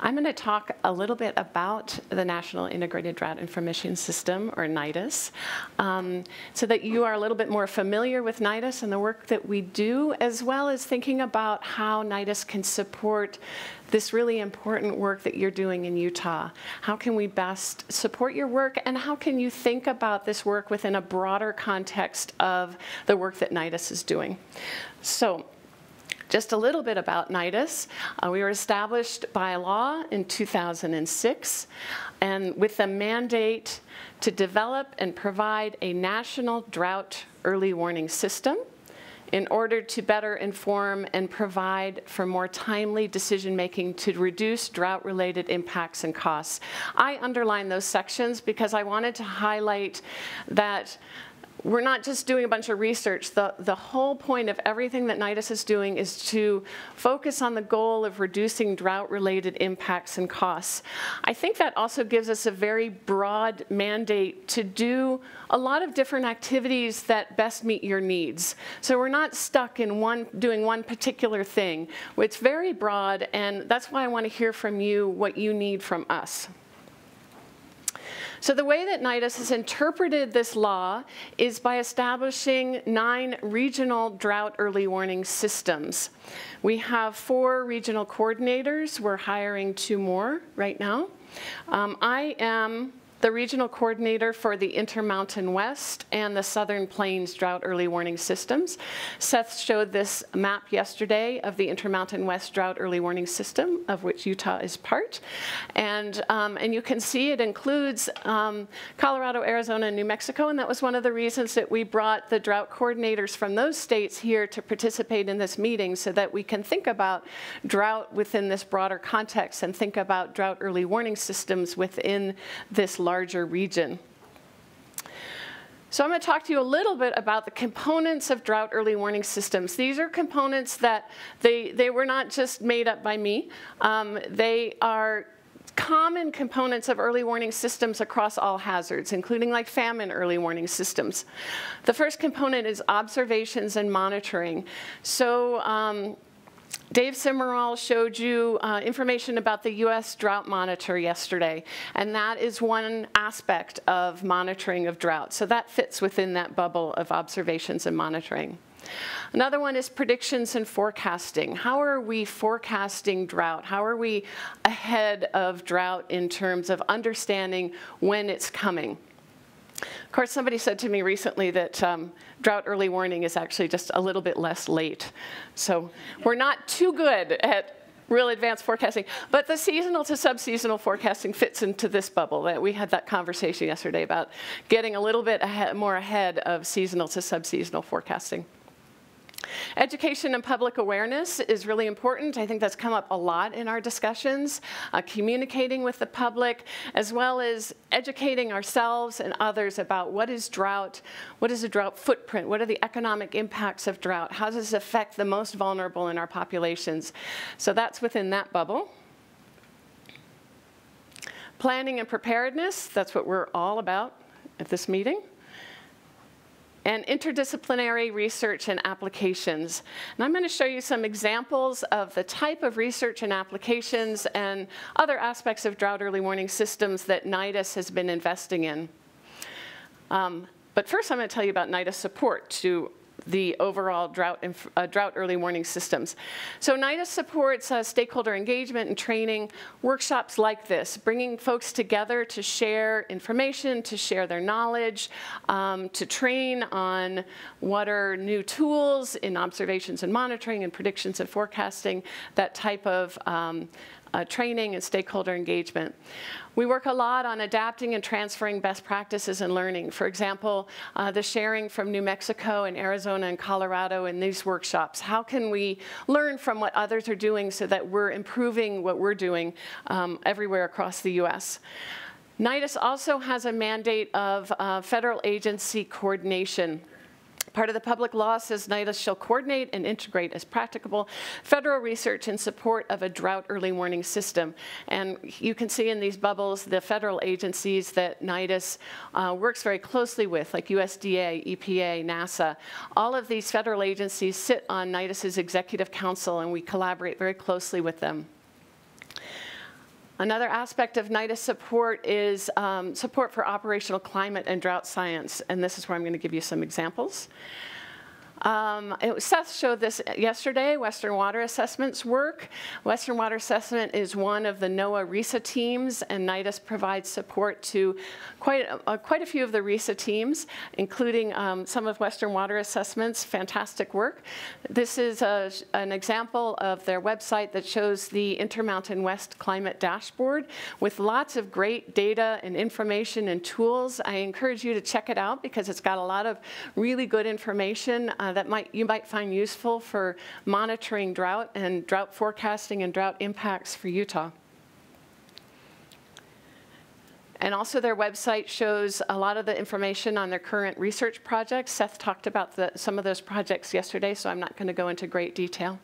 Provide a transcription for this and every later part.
I'm going to talk a little bit about the National Integrated Drought Information System, or NIDIS, um, so that you are a little bit more familiar with NIDIS and the work that we do, as well as thinking about how NIDIS can support this really important work that you're doing in Utah. How can we best support your work, and how can you think about this work within a broader context of the work that NIDIS is doing? So just a little bit about NIDIS. Uh, we were established by law in 2006 and with the mandate to develop and provide a national drought early warning system in order to better inform and provide for more timely decision making to reduce drought related impacts and costs. I underline those sections because I wanted to highlight that we're not just doing a bunch of research. The, the whole point of everything that NIDIS is doing is to focus on the goal of reducing drought-related impacts and costs. I think that also gives us a very broad mandate to do a lot of different activities that best meet your needs. So we're not stuck in one doing one particular thing. It's very broad, and that's why I want to hear from you what you need from us. So the way that NIDIS has interpreted this law is by establishing nine regional drought early warning systems. We have four regional coordinators. We're hiring two more right now. Um, I am the regional coordinator for the Intermountain West and the Southern Plains Drought Early Warning Systems. Seth showed this map yesterday of the Intermountain West Drought Early Warning System, of which Utah is part. And, um, and you can see it includes um, Colorado, Arizona, and New Mexico, and that was one of the reasons that we brought the drought coordinators from those states here to participate in this meeting so that we can think about drought within this broader context and think about drought early warning systems within this larger region. So I'm going to talk to you a little bit about the components of drought early warning systems. These are components that they, they were not just made up by me. Um, they are common components of early warning systems across all hazards, including like famine early warning systems. The first component is observations and monitoring. So um, Dave Simeral showed you uh, information about the U.S. Drought Monitor yesterday, and that is one aspect of monitoring of drought. So that fits within that bubble of observations and monitoring. Another one is predictions and forecasting. How are we forecasting drought? How are we ahead of drought in terms of understanding when it's coming? Of course, somebody said to me recently that um, drought early warning is actually just a little bit less late. So we're not too good at real advanced forecasting. But the seasonal to subseasonal forecasting fits into this bubble. That we had that conversation yesterday about getting a little bit ahead, more ahead of seasonal to subseasonal forecasting. Education and public awareness is really important. I think that's come up a lot in our discussions, uh, communicating with the public, as well as educating ourselves and others about what is drought, what is a drought footprint, what are the economic impacts of drought, how does it affect the most vulnerable in our populations. So that's within that bubble. Planning and preparedness, that's what we're all about at this meeting and interdisciplinary research and applications. And I'm going to show you some examples of the type of research and applications and other aspects of drought early warning systems that NIDIS has been investing in. Um, but first I'm going to tell you about NIDIS support to the overall drought, uh, drought early warning systems. So NIDIS supports uh, stakeholder engagement and training workshops like this, bringing folks together to share information, to share their knowledge, um, to train on what are new tools in observations and monitoring and predictions and forecasting, that type of um, uh, training and stakeholder engagement. We work a lot on adapting and transferring best practices and learning. For example, uh, the sharing from New Mexico and Arizona and Colorado in these workshops. How can we learn from what others are doing so that we're improving what we're doing um, everywhere across the US? NIDIS also has a mandate of uh, federal agency coordination. Part of the public law says NIDIS shall coordinate and integrate as practicable federal research in support of a drought early warning system. And you can see in these bubbles the federal agencies that NIDIS uh, works very closely with, like USDA, EPA, NASA. All of these federal agencies sit on NIDIS's executive council and we collaborate very closely with them. Another aspect of NIDIS support is um, support for operational climate and drought science, and this is where I'm going to give you some examples. Um, it, Seth showed this yesterday, Western Water Assessment's work. Western Water Assessment is one of the NOAA RISA teams, and NIDIS provides support to quite, uh, quite a few of the RISA teams, including um, some of Western Water Assessment's fantastic work. This is a, an example of their website that shows the Intermountain West Climate Dashboard with lots of great data and information and tools. I encourage you to check it out because it's got a lot of really good information uh, that might, you might find useful for monitoring drought and drought forecasting and drought impacts for Utah. And also their website shows a lot of the information on their current research projects. Seth talked about the, some of those projects yesterday, so I'm not going to go into great detail.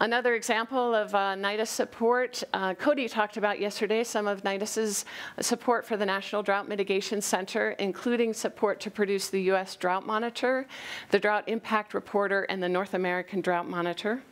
Another example of uh, NIDIS support, uh, Cody talked about yesterday some of NIDIS's support for the National Drought Mitigation Center, including support to produce the U.S. Drought Monitor, the Drought Impact Reporter, and the North American Drought Monitor.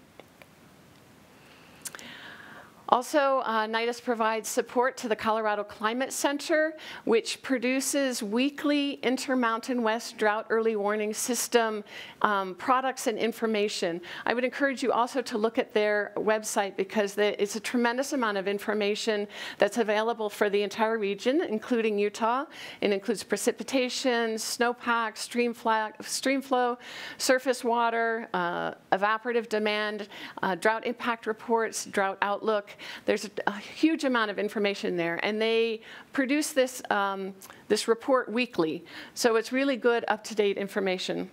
Also, uh, NIDIS provides support to the Colorado Climate Center, which produces weekly Intermountain West Drought Early Warning System um, products and information. I would encourage you also to look at their website because it's a tremendous amount of information that's available for the entire region, including Utah. It includes precipitation, snowpack, stream, stream flow, surface water, uh, evaporative demand, uh, drought impact reports, drought outlook, there's a, huge amount of information there, and they produce this, um, this report weekly. So it's really good, up-to-date information.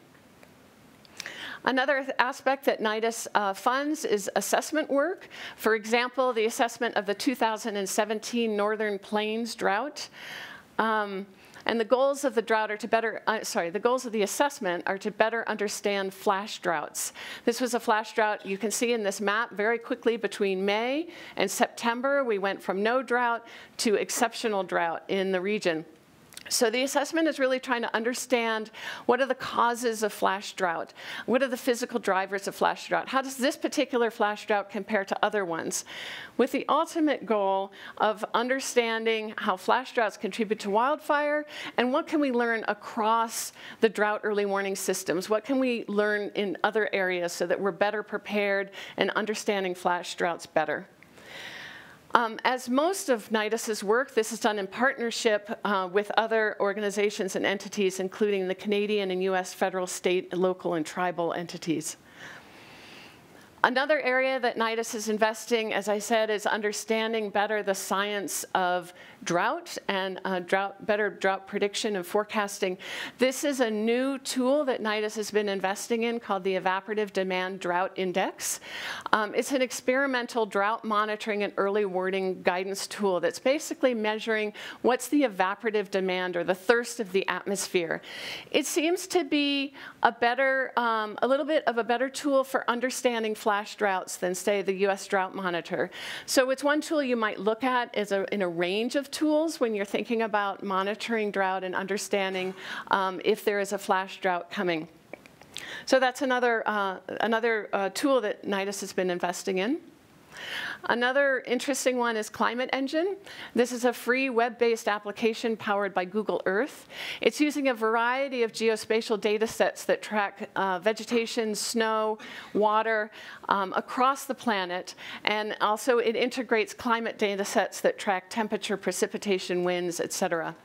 Another aspect that NIDIS uh, funds is assessment work. For example, the assessment of the 2017 Northern Plains drought. Um, and the goals of the drought are to better, uh, sorry, the goals of the assessment are to better understand flash droughts. This was a flash drought you can see in this map very quickly between May and September. We went from no drought to exceptional drought in the region. So the assessment is really trying to understand what are the causes of flash drought? What are the physical drivers of flash drought? How does this particular flash drought compare to other ones? With the ultimate goal of understanding how flash droughts contribute to wildfire and what can we learn across the drought early warning systems? What can we learn in other areas so that we're better prepared and understanding flash droughts better? Um, as most of NIDIS's work, this is done in partnership uh, with other organizations and entities, including the Canadian and US federal, state, local, and tribal entities. Another area that NIDIS is investing, as I said, is understanding better the science of drought and uh, drought, better drought prediction and forecasting. This is a new tool that NIDIS has been investing in called the Evaporative Demand Drought Index. Um, it's an experimental drought monitoring and early warning guidance tool that's basically measuring what's the evaporative demand or the thirst of the atmosphere. It seems to be a better, um, a little bit of a better tool for understanding flash droughts than say the US Drought Monitor. So it's one tool you might look at as a, in a range of tools when you're thinking about monitoring drought and understanding um, if there is a flash drought coming. So that's another, uh, another uh, tool that NIDIS has been investing in. Another interesting one is Climate Engine. This is a free web-based application powered by Google Earth. It's using a variety of geospatial data sets that track uh, vegetation, snow, water um, across the planet, and also it integrates climate data sets that track temperature, precipitation, winds, et cetera.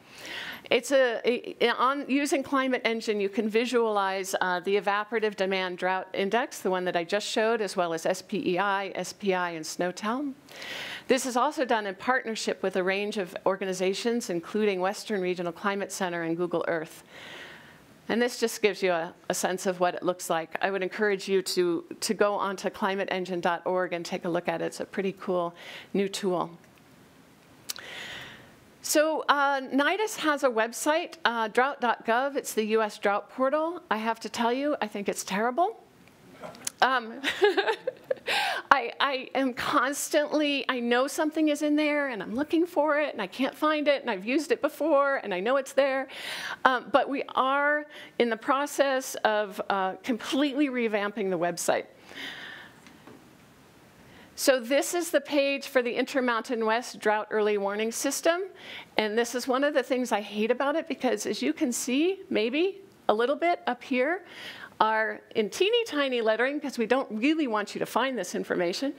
It's a, a, on using Climate Engine, you can visualize uh, the evaporative demand drought index, the one that I just showed, as well as SPEI, SPI, and SNOTEL. This is also done in partnership with a range of organizations, including Western Regional Climate Center and Google Earth. And this just gives you a, a, sense of what it looks like. I would encourage you to, to go onto climateengine.org and take a look at it. It's a pretty cool new tool. So uh, has a website, uh, drought.gov. It's the US drought portal. I have to tell you, I think it's terrible. Um, I, I, am constantly, I know something is in there and I'm looking for it and I can't find it and I've used it before and I know it's there. Um, but we are in the process of uh, completely revamping the website. So this is the page for the Intermountain West Drought Early Warning System. And this is one of the things I hate about it because as you can see, maybe a little bit up here, are in teeny tiny lettering, because we don't really want you to find this information,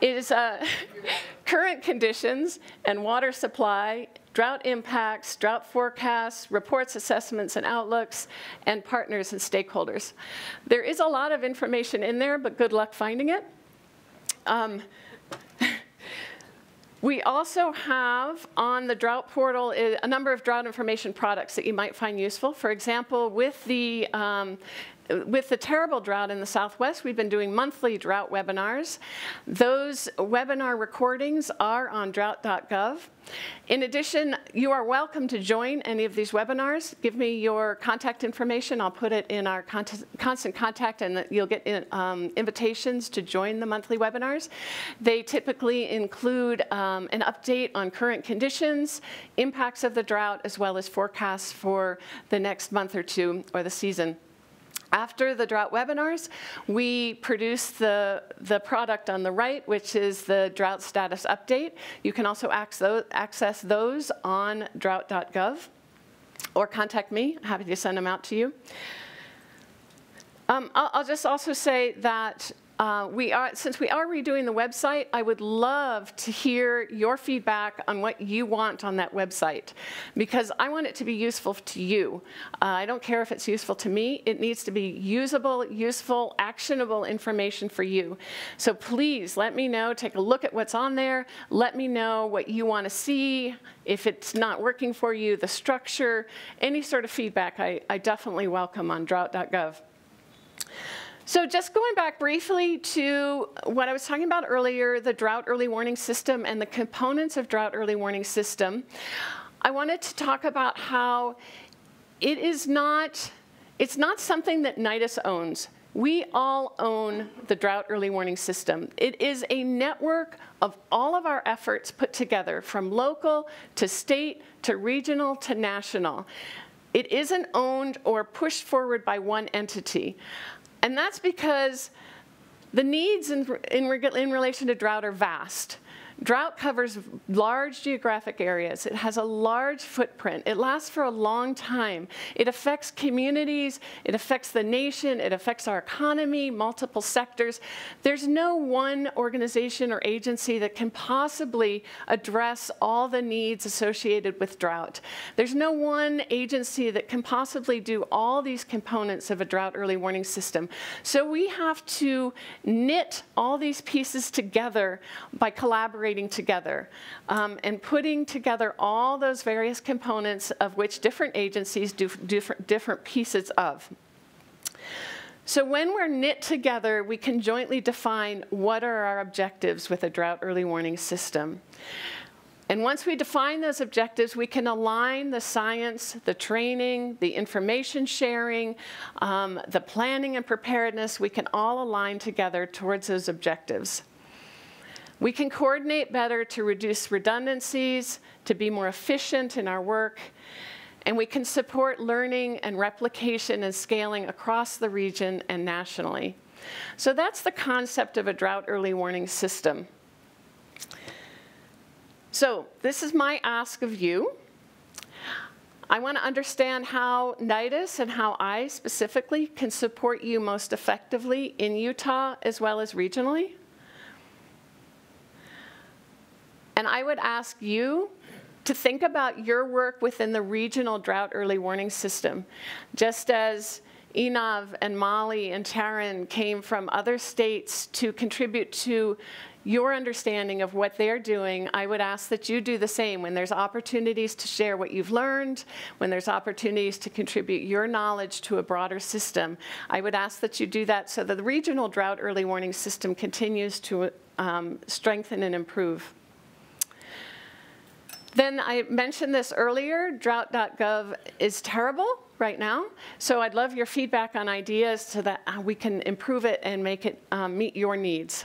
is uh, current conditions and water supply, drought impacts, drought forecasts, reports, assessments, and outlooks, and partners and stakeholders. There is a lot of information in there, but good luck finding it. Um, we also have on the drought portal a number of drought information products that you might find useful. For example, with the um, with the terrible drought in the Southwest, we've been doing monthly drought webinars. Those webinar recordings are on drought.gov. In addition, you are welcome to join any of these webinars. Give me your contact information. I'll put it in our constant contact and you'll get in, um, invitations to join the monthly webinars. They typically include um, an update on current conditions, impacts of the drought, as well as forecasts for the next month or two or the season. After the drought webinars, we produce the, the product on the right, which is the drought status update. You can also access those on drought.gov or contact me. Happy to send them out to you. Um, I'll, I'll just also say that uh, we are, since we are redoing the website, I would love to hear your feedback on what you want on that website because I want it to be useful to you. Uh, I don't care if it's useful to me. It needs to be usable, useful, actionable information for you. So please let me know, take a look at what's on there. Let me know what you want to see, if it's not working for you, the structure, any sort of feedback I, I definitely welcome on drought.gov. So just going back briefly to what I was talking about earlier, the drought early warning system and the components of drought early warning system, I wanted to talk about how it is not, it's not something that NIDIS owns. We all own the drought early warning system. It is a network of all of our efforts put together from local to state to regional to national. It isn't owned or pushed forward by one entity. And that's because the needs in, in, in relation to drought are vast. Drought covers large geographic areas. It has a large footprint. It lasts for a long time. It affects communities. It affects the nation. It affects our economy, multiple sectors. There's no one organization or agency that can possibly address all the needs associated with drought. There's no one agency that can possibly do all these components of a drought early warning system. So we have to knit all these pieces together by collaborating together um, and putting together all those various components of which different agencies do different, different pieces of. So when we're knit together, we can jointly define what are our objectives with a drought early warning system. And once we define those objectives, we can align the science, the training, the information sharing, um, the planning and preparedness, we can all align together towards those objectives. We can coordinate better to reduce redundancies, to be more efficient in our work, and we can support learning and replication and scaling across the region and nationally. So that's the concept of a drought early warning system. So this is my ask of you. I want to understand how NIDIS and how I specifically can support you most effectively in Utah as well as regionally. And I would ask you to think about your work within the regional drought early warning system. Just as Enav and Molly and Taryn came from other states to contribute to your understanding of what they're doing, I would ask that you do the same when there's opportunities to share what you've learned, when there's opportunities to contribute your knowledge to a broader system. I would ask that you do that so that the regional drought early warning system continues to um, strengthen and improve. Then I mentioned this earlier, drought.gov is terrible right now. So I'd love your feedback on ideas so that uh, we can improve it and make it um, meet your needs.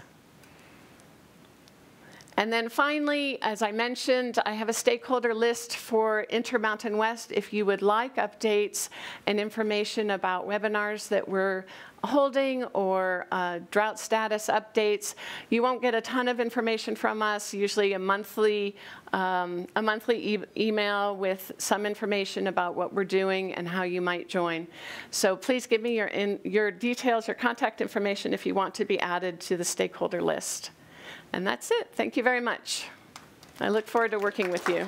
And then finally, as I mentioned, I have a stakeholder list for Intermountain West. If you would like updates and information about webinars that we're holding or uh, drought status updates. You won't get a ton of information from us, usually a monthly, um, a monthly e email with some information about what we're doing and how you might join. So please give me your, in, your details, your contact information if you want to be added to the stakeholder list. And that's it. Thank you very much. I look forward to working with you.